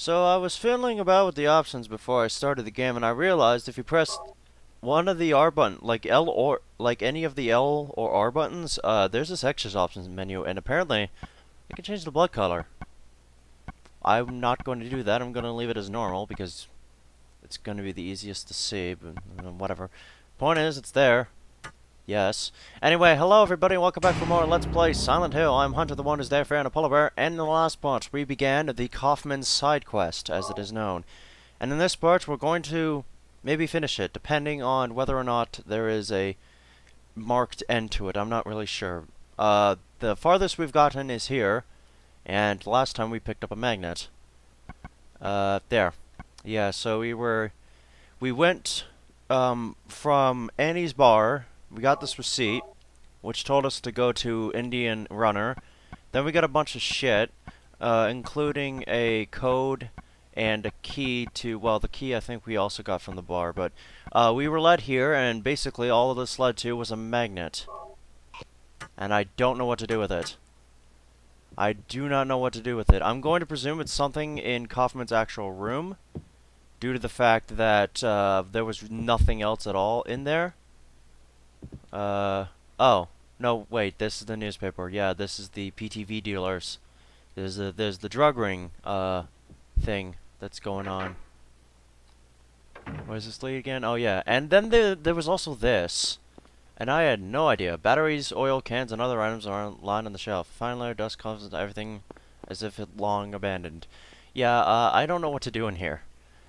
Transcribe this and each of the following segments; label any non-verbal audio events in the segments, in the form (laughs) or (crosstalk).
So I was fiddling about with the options before I started the game, and I realized if you press one of the R button, like L or like any of the L or R buttons, uh, there's this extras options menu, and apparently you can change the blood color. I'm not going to do that. I'm going to leave it as normal because it's going to be the easiest to see. But whatever. Point is, it's there. Yes. Anyway, hello everybody, welcome back for more Let's Play Silent Hill. I'm Hunter, the one who's there for Anna Polar Bear, and in the last part we began the Kaufmann side quest, as it is known. And in this part we're going to maybe finish it, depending on whether or not there is a marked end to it. I'm not really sure. Uh, the farthest we've gotten is here, and last time we picked up a magnet. Uh, there. Yeah, so we were... We went, um, from Annie's bar we got this receipt, which told us to go to Indian Runner. Then we got a bunch of shit, uh, including a code and a key to, well, the key I think we also got from the bar, but uh, we were led here, and basically all of this led to was a magnet. And I don't know what to do with it. I do not know what to do with it. I'm going to presume it's something in Kaufmann's actual room, due to the fact that uh, there was nothing else at all in there. Uh, oh. No, wait, this is the newspaper. Yeah, this is the PTV dealers. There's a, there's the drug ring, uh, thing that's going on. Where's this lead again? Oh, yeah. And then there, there was also this. And I had no idea. Batteries, oil cans, and other items are lined on the shelf. Fine layer dust covers everything as if it long abandoned. Yeah, uh, I don't know what to do in here.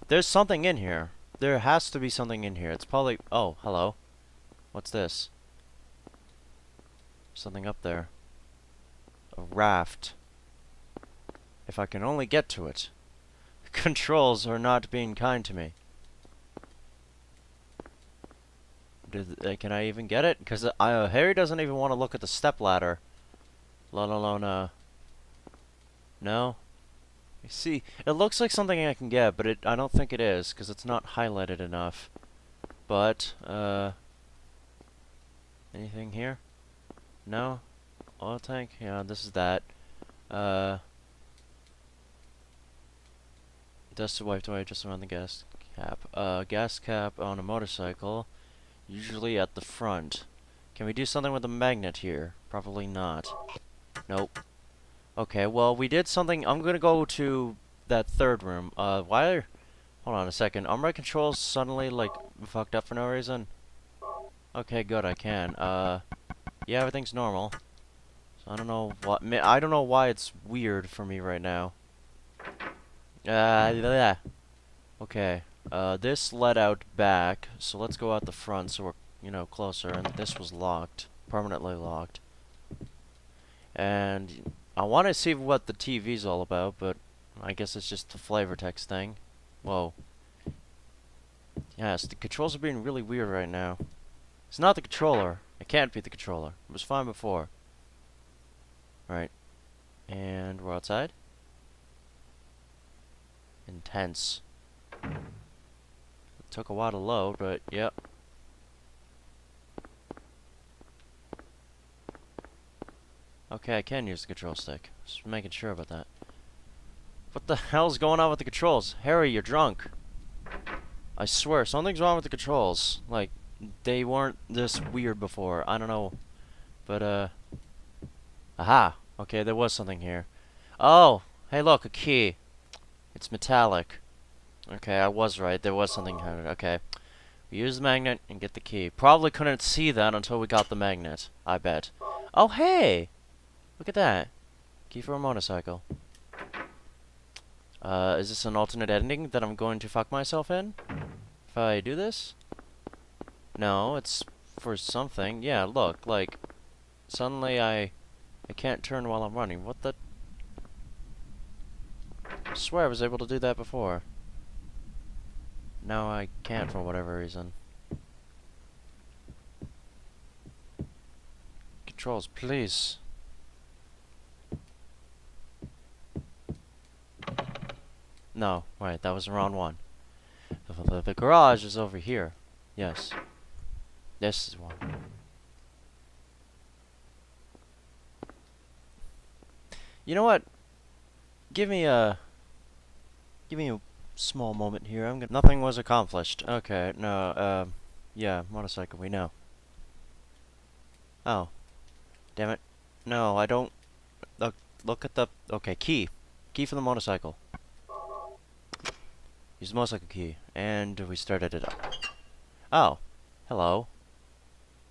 There's something in here. There has to be something in here. It's probably... Oh, hello. What's this? Something up there. A raft. If I can only get to it. (laughs) Controls are not being kind to me. uh, can I even get it? Because uh, uh, Harry doesn't even want to look at the step ladder. Let alone, uh... No? See, it looks like something I can get, but it I don't think it is, because it's not highlighted enough. But, uh... Anything here? No? Oil tank? Yeah, this is that. Uh, dust wiped away just around the gas cap. Uh, gas cap on a motorcycle, usually at the front. Can we do something with the magnet here? Probably not. Nope. Okay, well, we did something. I'm gonna go to that third room. Uh, why. Hold on a second. Are my controls suddenly, like, fucked up for no reason? Okay, good, I can. Uh, yeah, everything's normal. So I don't know what, I don't know why it's weird for me right now. Uh, yeah. Okay, uh, this led out back, so let's go out the front so we're, you know, closer, and this was locked, permanently locked. And I want to see what the TV's all about, but I guess it's just the flavor text thing. Whoa. Yes, the controls are being really weird right now. It's not the controller. It can't be the controller. It was fine before. Right. And we're outside. Intense. It took a while to load, but yep. Okay, I can use the control stick. Just making sure about that. What the hell's going on with the controls? Harry, you're drunk. I swear, something's wrong with the controls. Like, they weren't this weird before. I don't know. But, uh... Aha! Okay, there was something here. Oh! Hey, look, a key. It's metallic. Okay, I was right. There was something here. Okay. We use the magnet and get the key. Probably couldn't see that until we got the magnet. I bet. Oh, hey! Look at that. Key for a motorcycle. Uh, is this an alternate ending that I'm going to fuck myself in? If I do this? No, it's for something. Yeah, look, like, suddenly I, I can't turn while I'm running. What the? I swear I was able to do that before. Now I can't for whatever reason. Controls, please. No, right, that was wrong one. The, the, the garage is over here. Yes. This is one. You know what? Give me a... give me a small moment here. I'm gonna. Nothing was accomplished. Okay, no, uh, yeah, motorcycle, we know. Oh. Damn it. No, I don't. Look, look at the. Okay, key. Key for the motorcycle. Use the motorcycle key. And we started it up. Oh. Hello.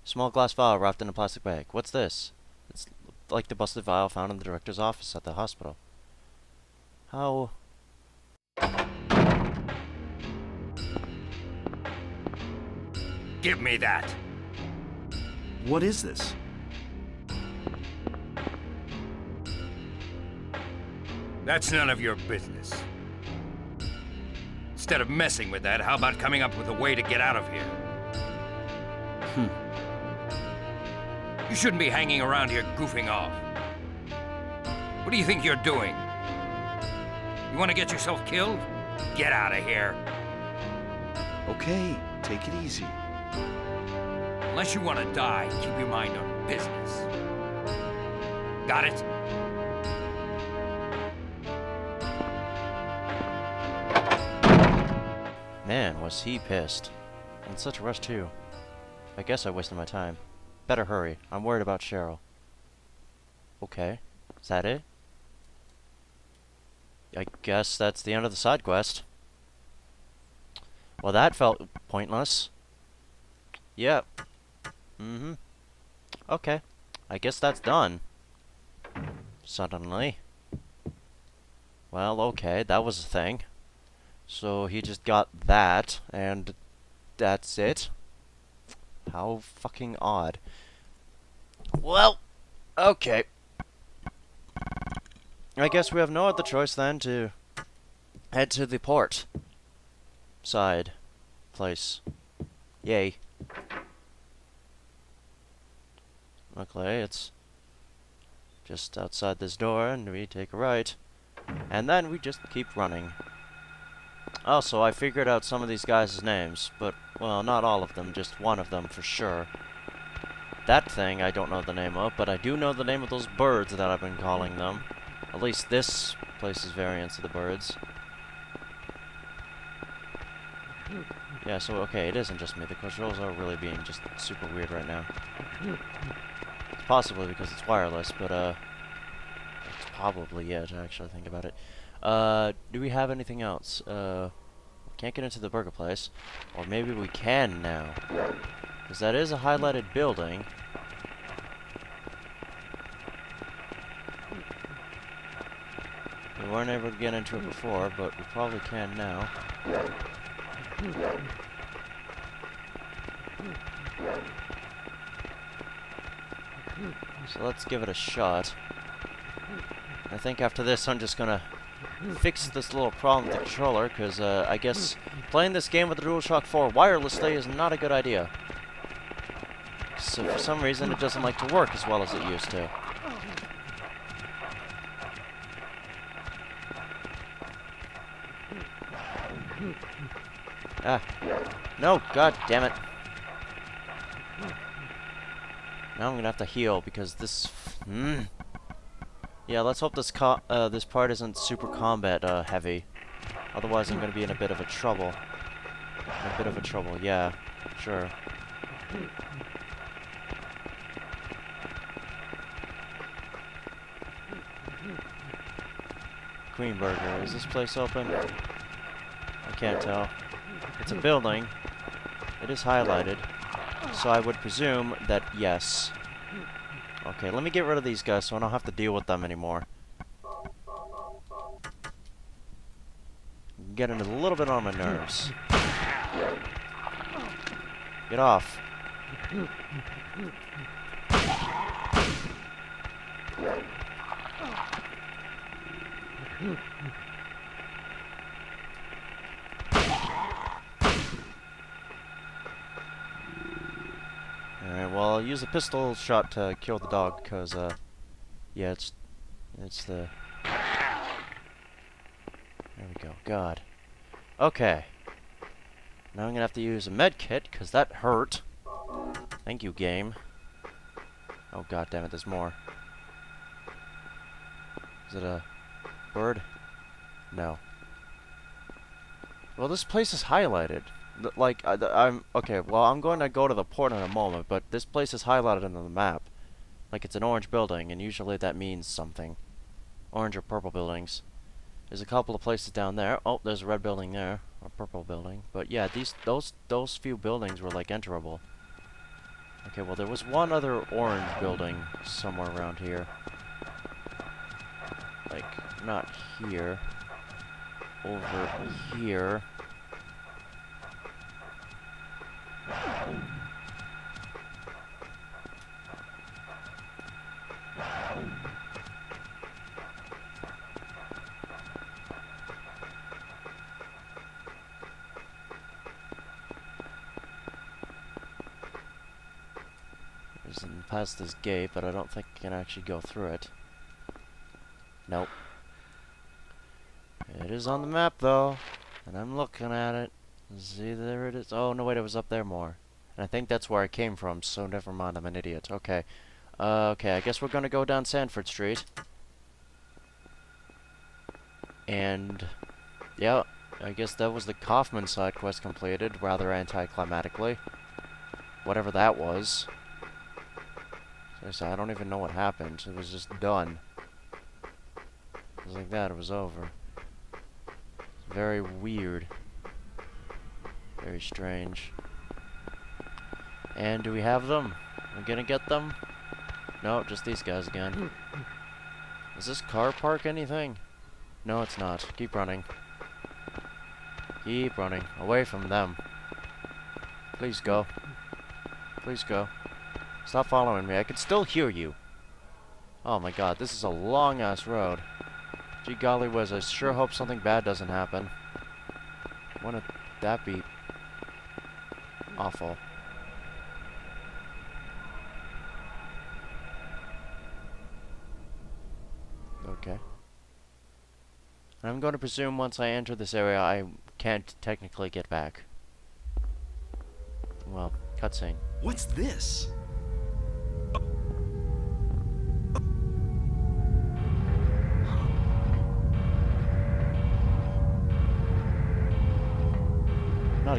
Small glass vial wrapped in a plastic bag. What's this? It's like the busted vial found in the director's office at the hospital. How... Give me that. What is this? That's none of your business. Instead of messing with that, how about coming up with a way to get out of here? Hmm. You shouldn't be hanging around here goofing off. What do you think you're doing? You want to get yourself killed? Get out of here. Okay, take it easy. Unless you want to die, keep your mind on business. Got it? Man, was he pissed. In such a rush, too. I guess I wasted my time. Better hurry. I'm worried about Cheryl. Okay. Is that it? I guess that's the end of the side quest. Well, that felt pointless. Yep. Mm-hmm. Okay. I guess that's done. Suddenly. Well, okay, that was a thing. So he just got that, and that's it? How fucking odd. Well, okay. I guess we have no other choice than to head to the port side place. Yay. Luckily, it's just outside this door, and we take a right. And then we just keep running. Also, I figured out some of these guys' names, but, well, not all of them, just one of them for sure. That thing I don't know the name of, but I do know the name of those birds that I've been calling them. At least this place's variants of the birds. Yeah, so, okay, it isn't just me. The controls are really being just super weird right now. It's possibly because it's wireless, but, uh... That's probably it, actually, think about it. Uh, do we have anything else? Uh, can't get into the burger place. Or maybe we can now. Because that is a highlighted building. We weren't able to get into it before, but we probably can now. So let's give it a shot. I think after this I'm just gonna fix this little problem with the controller, because uh, I guess playing this game with the DualShock 4 wirelessly is not a good idea. So for some reason it doesn't like to work as well as it used to. Ah. No, god damn it. Now I'm gonna have to heal because this... Hmm. Yeah, let's hope this uh, this part isn't super combat uh, heavy. Otherwise, I'm gonna be in a bit of a trouble. A bit of a trouble, yeah, sure. Queen Burger, is this place open? I can't tell. It's a building. It is highlighted. So I would presume that yes. Okay, let me get rid of these guys so I don't have to deal with them anymore. Getting a little bit on my nerves. Get off. well, I'll use a pistol shot to kill the dog, because, uh, yeah, it's, it's the... There we go. God. Okay. Now I'm gonna have to use a med kit, because that hurt. Thank you, game. Oh, god damn it, there's more. Is it a bird? No. Well, this place is highlighted. Like, I, I'm... okay. Well, I'm going to go to the port in a moment, but this place is highlighted on the map, like it's an orange building, and usually that means something. Orange or purple buildings. There's a couple of places down there. Oh, there's a red building there, a purple building. But yeah, these those those few buildings were like enterable. Okay, well there was one other orange building somewhere around here. Like not here. Over here. In- past this gate, but I don't think I can actually go through it. Nope. It is on the map though, and I'm looking at it. See, there it is. Oh no, wait, it was up there more. And I think that's where I came from. So never mind, I'm an idiot. Okay. Uh, okay, I guess we're gonna go down Sanford Street. And yeah, I guess that was the Kaufmann side quest completed, rather anticlimactically. Whatever that was. I don't even know what happened. It was just done. It was like that, it was over. Very weird. Very strange. And do we have them? We're gonna get them? No, just these guys again. Is this car park anything? No, it's not. Keep running. Keep running. Away from them. Please go. Please go. Stop following me. I can still hear you. Oh my god, this is a long ass road. Gee golly whiz, I sure hope something bad doesn't happen. Wouldn't that be awful? Okay. I'm going to presume once I enter this area, I can't technically get back. Well, cutscene. What's this?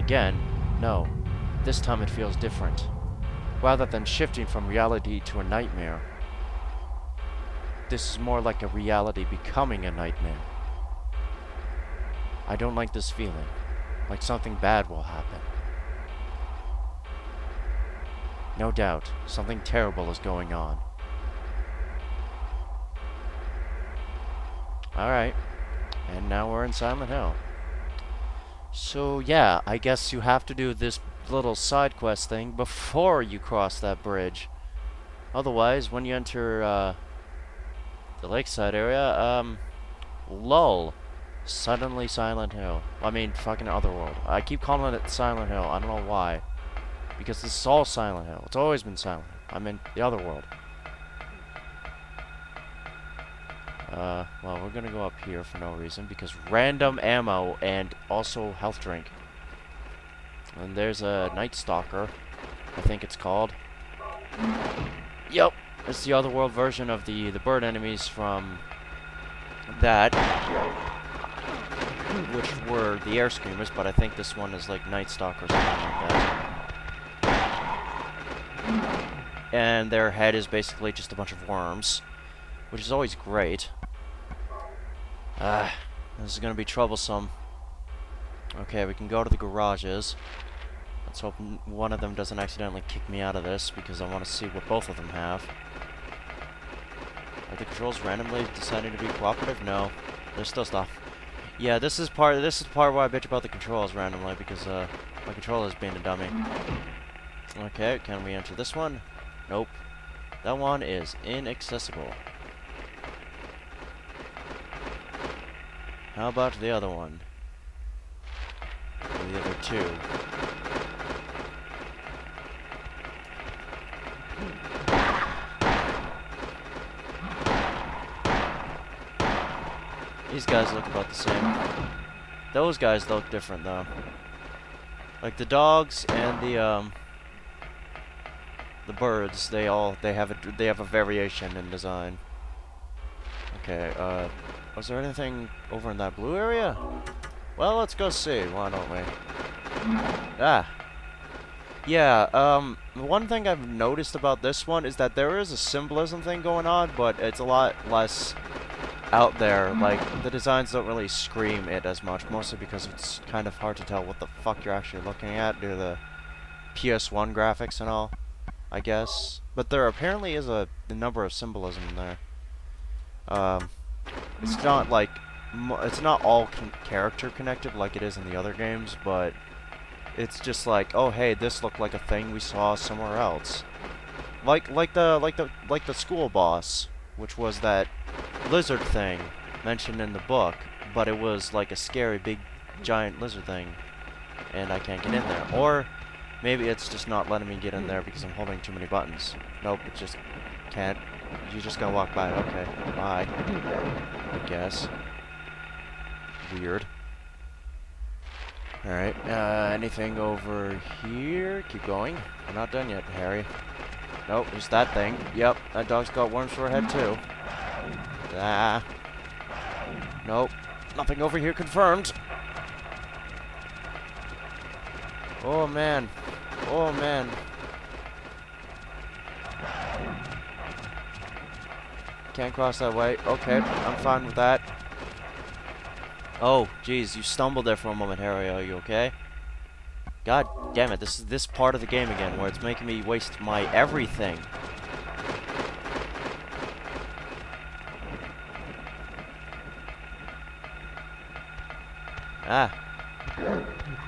Again. No. This time it feels different. Rather than shifting from reality to a nightmare, this is more like a reality becoming a nightmare. I don't like this feeling. Like something bad will happen. No doubt, something terrible is going on. Alright. And now we're in Silent Hill. So yeah, I guess you have to do this little side quest thing before you cross that bridge. Otherwise, when you enter uh, the lakeside area, um, lull. Suddenly Silent Hill. I mean, fucking Otherworld. I keep calling it Silent Hill. I don't know why. Because this is all Silent Hill. It's always been Silent Hill. I mean, the Otherworld. Uh, well, we're gonna go up here for no reason because random ammo and also health drink. And there's a Night Stalker, I think it's called. Yep, it's the Otherworld version of the the bird enemies from that, which were the Air Screamers, but I think this one is like Night Stalker or something like that. And their head is basically just a bunch of worms, which is always great. Ah, this is gonna be troublesome. Okay, we can go to the garages. Let's hope one of them doesn't accidentally kick me out of this because I want to see what both of them have. Are the controls randomly deciding to be cooperative? No, there's still stuff. Yeah, this is part. This is part why I bitch about the controls randomly because uh, my controller is being a dummy. Okay, can we enter this one? Nope. That one is inaccessible. How about the other one? The other two? These guys look about the same. Those guys look different though. Like the dogs and the um the birds, they all they have a they have a variation in design. Okay, uh was there anything over in that blue area? Well, let's go see. Why don't we? Ah. Yeah, um, one thing I've noticed about this one is that there is a symbolism thing going on, but it's a lot less out there. Like, the designs don't really scream it as much, mostly because it's kind of hard to tell what the fuck you're actually looking at due to the PS1 graphics and all, I guess. But there apparently is a, a number of symbolism in there. Um, it's not like it's not all con character connected like it is in the other games, but it's just like, oh hey, this looked like a thing we saw somewhere else. Like like the like the like the school boss, which was that lizard thing mentioned in the book, but it was like a scary big giant lizard thing and I can't get in there. Or maybe it's just not letting me get in hmm. there because I'm holding too many buttons. Nope, it just can't. You're just gonna walk by. Okay, bye. I guess. Weird. Alright, uh, anything over here? Keep going. Not done yet, Harry. Nope, there's that thing. Yep, that dog's got worms for head, too. Ah. Nope. Nothing over here confirmed. Oh, man. Oh, man. Can't cross that way. Okay, I'm fine with that. Oh, jeez, you stumbled there for a moment, Harry. Are you okay? God damn it, this is this part of the game again where it's making me waste my everything. Ah.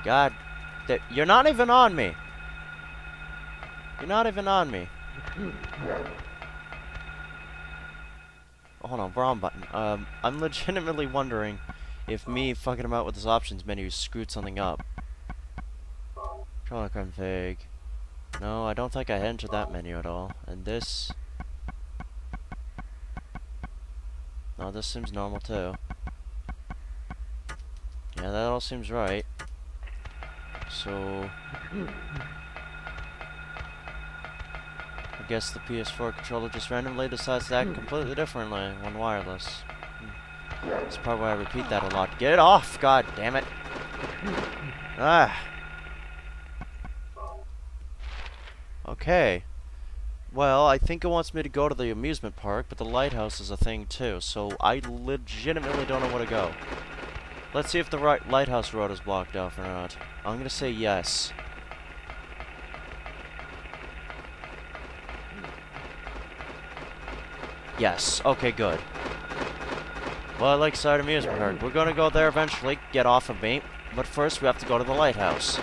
God. You're not even on me. You're not even on me. Hold on, wrong button. Um, I'm (laughs) legitimately wondering if me fucking about with this options menu screwed something up. Controller config. No, I don't think I entered that menu at all. And this... No, this seems normal too. Yeah, that all seems right. So... I guess the PS4 controller just randomly decides to act completely differently when wireless. That's probably why I repeat that a lot. Get it off! God damn it! Ah! Okay. Well, I think it wants me to go to the amusement park, but the lighthouse is a thing too, so I legitimately don't know where to go. Let's see if the right lighthouse road is blocked off or not. I'm gonna say yes. Yes. Okay, good. Well, Lakeside Amusement Park. We're gonna go there eventually, get off of me. But first, we have to go to the lighthouse.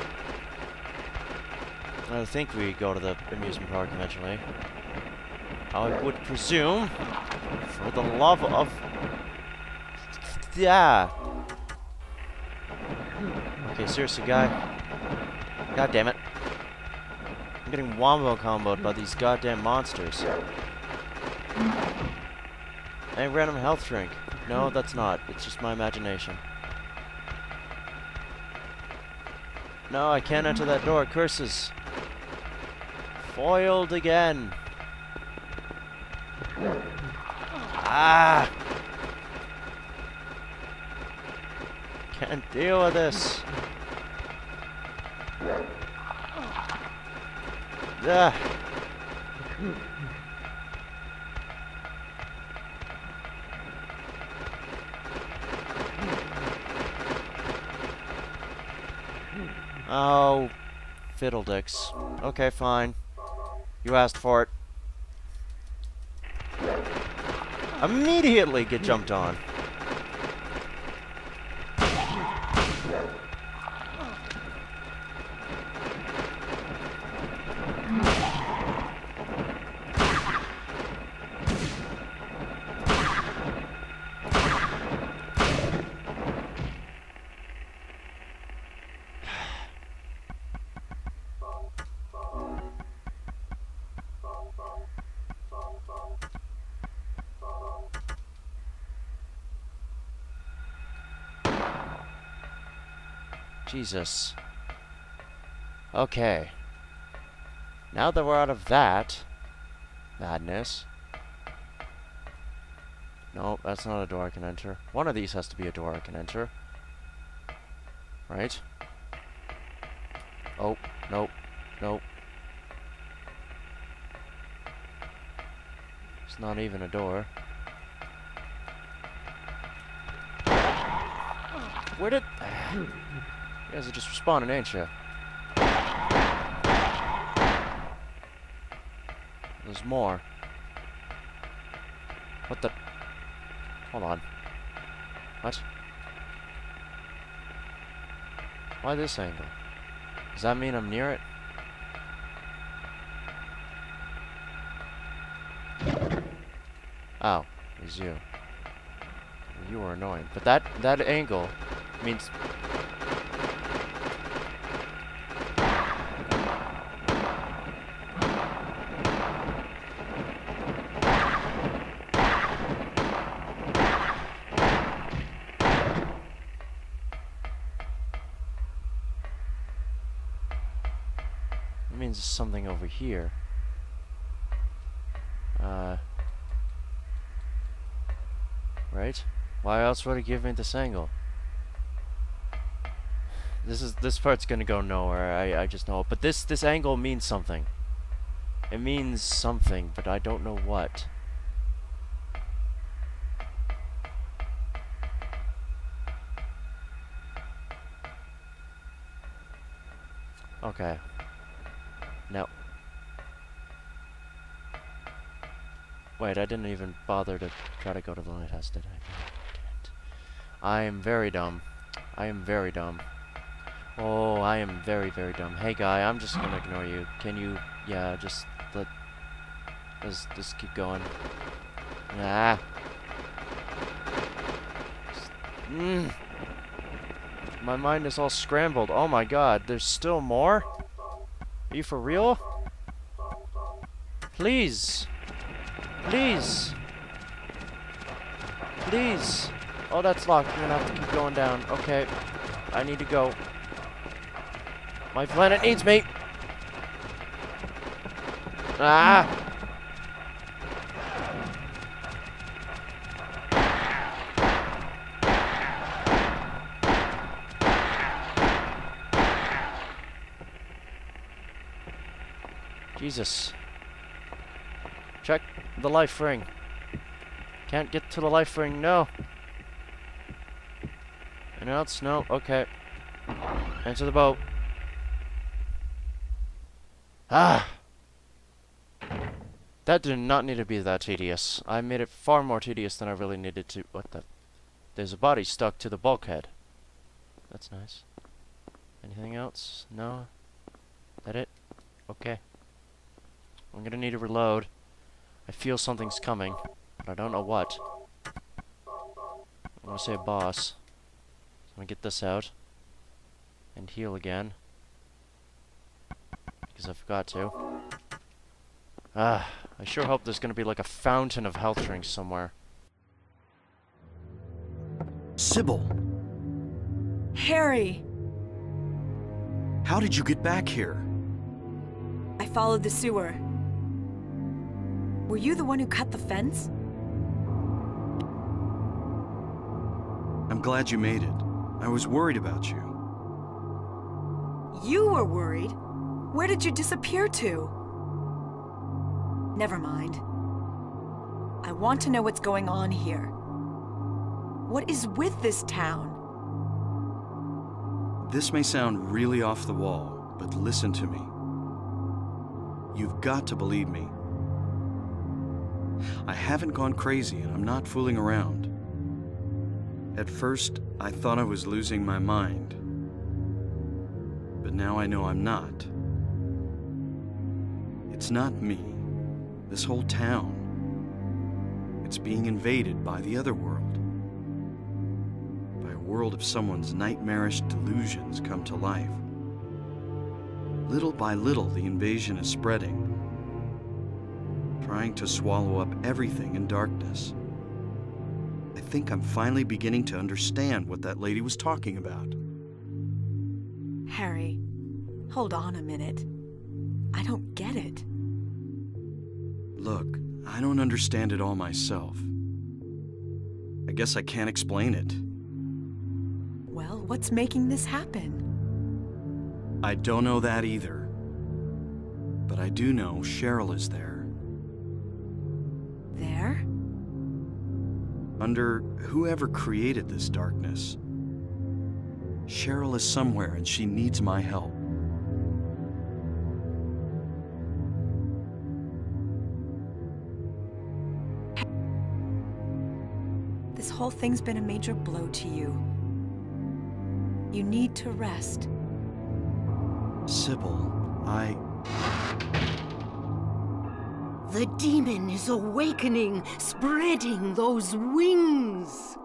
I think we go to the amusement park eventually. I would presume, for the love of... Yeah. Okay, seriously, guy. God damn it. I'm getting wombo comboed by these goddamn monsters. A random health drink. No, that's not. It's just my imagination. No, I can't enter that door. Curses. Foiled again. Ah! Can't deal with this. Ah. Oh, fiddledicks. Okay, fine. You asked for it. Immediately get jumped on. Jesus. Okay. Now that we're out of that madness. Nope, that's not a door I can enter. One of these has to be a door I can enter. Right? Oh, nope, nope. It's not even a door. Where did... You guys are just responding, ain't you? There's more. What the... Hold on. What? Why this angle? Does that mean I'm near it? Oh, it was you. You were annoying. But that that angle means Means something over here. Uh. Right? Why else would it give me this angle? This is this part's gonna go nowhere. I I just know it. But this this angle means something. It means something, but I don't know what. Didn't even bother to try to go to the lighthouse, did I? I am very dumb. I am very dumb. Oh, I am very, very dumb. Hey, guy, I'm just gonna ignore you. Can you, yeah, just let, let's just keep going. Ah. Just- Mm. My mind is all scrambled. Oh my god, there's still more? Are you for real? Please. Please. Please. Oh, that's locked. You're gonna have to keep going down. Okay. I need to go. My planet needs me. Ah. Jesus. Check the life ring. Can't get to the life ring, no. Anything else? No? Okay. Enter the boat. Ah! That did not need to be that tedious. I made it far more tedious than I really needed to. What the? There's a body stuck to the bulkhead. That's nice. Anything else? No? That it? Okay. I'm gonna need to reload. I feel something's coming, but I don't know what. I want to say a boss. So I'm gonna get this out. And heal again. Because I forgot to. Ah, I sure hope there's gonna be like a fountain of health drinks somewhere. Cybil, Harry! how did you get back here? I followed the sewer. Were you the one who cut the fence? I'm glad you made it. I was worried about you. You were worried. Where did you disappear to? Never mind. I want to know what's going on here. What is with this town? This may sound really off the wall, but listen to me. You've got to believe me. I haven't gone crazy and I'm not fooling around. At first, I thought I was losing my mind. But now I know I'm not. It's not me. This whole town. It's being invaded by the other world. By a world of someone's nightmarish delusions come to life. Little by little, the invasion is spreading, trying to swallow up everything in darkness. I think I'm finally beginning to understand what that lady was talking about. Harry, hold on a minute. I don't get it. Look, I don't understand it all myself. I guess I can't explain it. Well, what's making this happen? I don't know that either. But I do know Cheryl is there. Under whoever created this darkness. Cheryl is somewhere and she needs my help. This whole thing's been a major blow to you. You need to rest. Cybil, I. The demon is awakening, spreading those wings.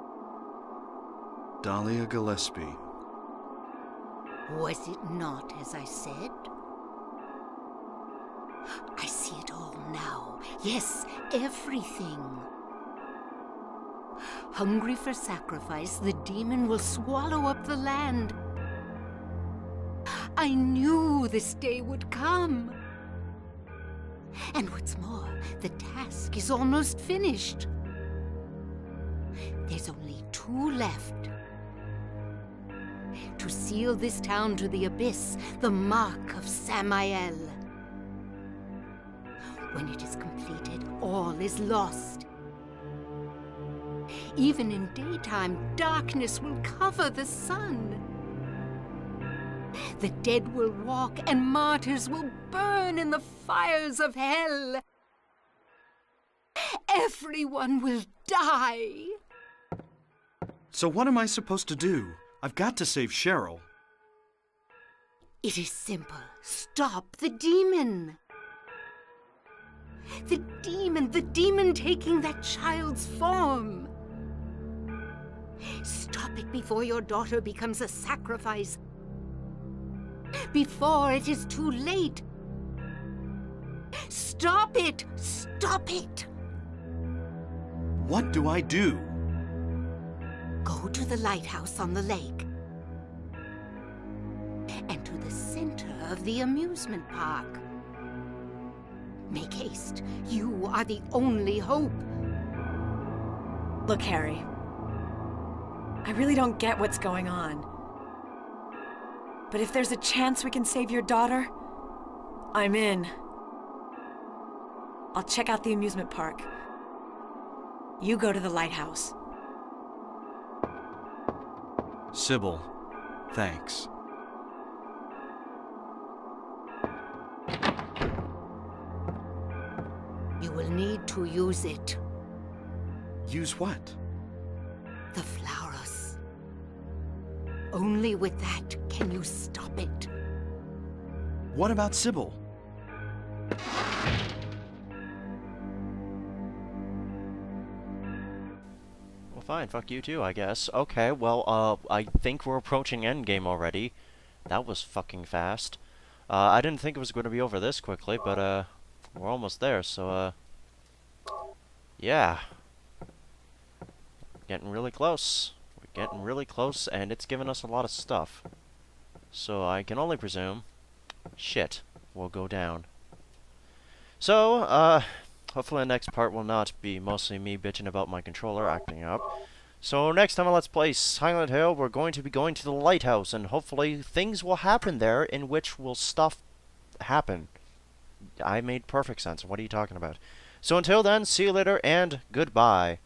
Dahlia Gillespie. Was it not as I said? I see it all now. Yes, everything. Hungry for sacrifice, the demon will swallow up the land. I knew this day would come. And what's more, the task is almost finished. There's only two left. To seal this town to the abyss, the mark of Samael. When it is completed, all is lost. Even in daytime, darkness will cover the sun. The dead will walk, and martyrs will burn in the fires of hell. Everyone will die. So, what am I supposed to do? I've got to save Cheryl. It is simple. Stop the demon. The demon, the demon taking that child's form. Stop it before your daughter becomes a sacrifice. Before it is too late. Stop it! Stop it! What do I do? Go to the lighthouse on the lake. And to the center of the amusement park. Make haste. You are the only hope. Look, Harry. I really don't get what's going on. But if there's a chance we can save your daughter, I'm in. I'll check out the amusement park. You go to the lighthouse. Cybil, thanks. You will need to use it. Use what? The Flauros. Only with that can you stop it. What about Cybil? Well, fine. Fuck you too, I guess. Okay, well, uh, I think we're approaching endgame already. That was fucking fast. Uh, I didn't think it was going to be over this quickly, but, uh, we're almost there, so, uh, yeah. Getting really close. Getting really close, and it's giving us a lot of stuff. So I can only presume shit will go down. So, uh, hopefully the next part will not be mostly me bitching about my controller acting up. So next time on Let's Play Silent Hill, we're going to be going to the lighthouse, and hopefully things will happen there in which will stuff happen. I made perfect sense. What are you talking about? So until then, see you later, and goodbye.